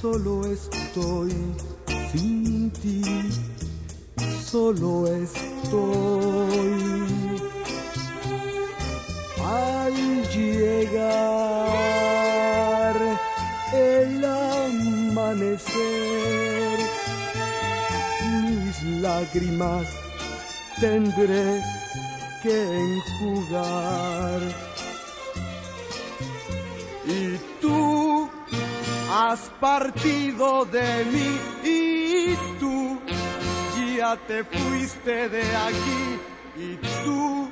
solo estoy sin ti, solo estoy. Al llegar el amanecer, mis lágrimas tendré que enjugar. Has partido de mí y tú ya te fuiste de aquí y tú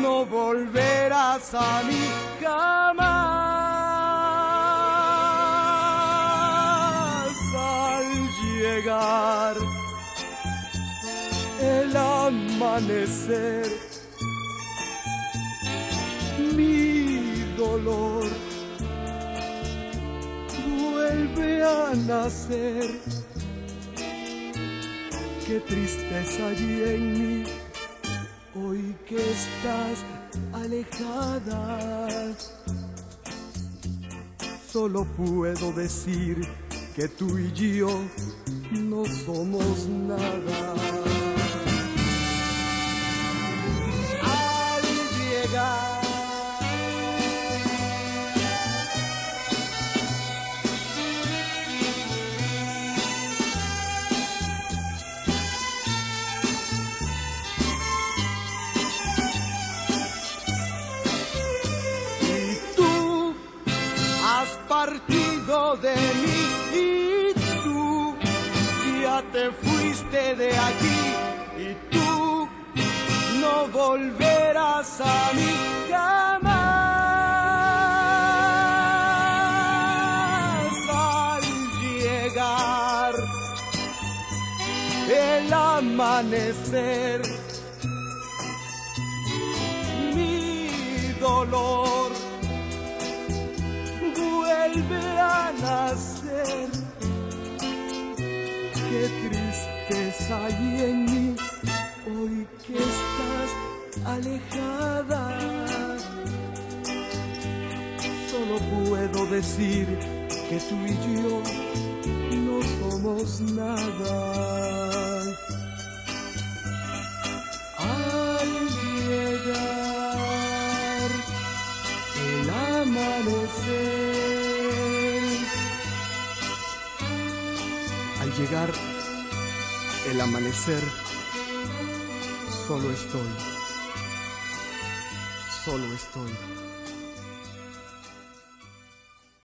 no volverás a mí jamás. Al llegar el amanecer mi dolor nacer. Qué tristeza hay en mí hoy que estás alejada. Solo puedo decir que tú y yo no somos nada. De mí y tú ya te fuiste de aquí y tú no volverás a mí jamás al llegar el amanecer mi dolor vuelve. Qué tristeza hay en mí hoy que estás alejada. Solo puedo decir que tú y yo no somos nada. Al llegar el amanecer, al llegar el amanecer, solo estoy, solo estoy